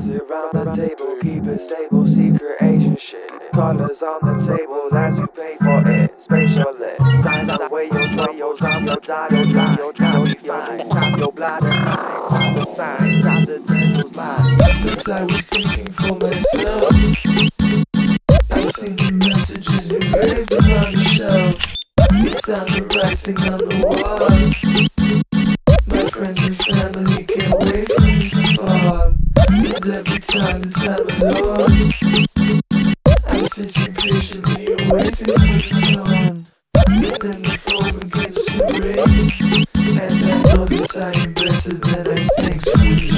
Pass it round the table, keep it stable, secret Asian shit. Colors on the table as you pay for it. Spatial lit. Signs on where your troubles on your dial line. Your dial be fine. Stop your blind. Stop the signs. Stop the devil's line. Cause I was thinking for myself. I seen the messages engraved upon the shelf. It's on the writing on the wall. My friends and family can't wait Time I'm sitting patiently waiting for the then the phone begins to ring, and I know that I am better than.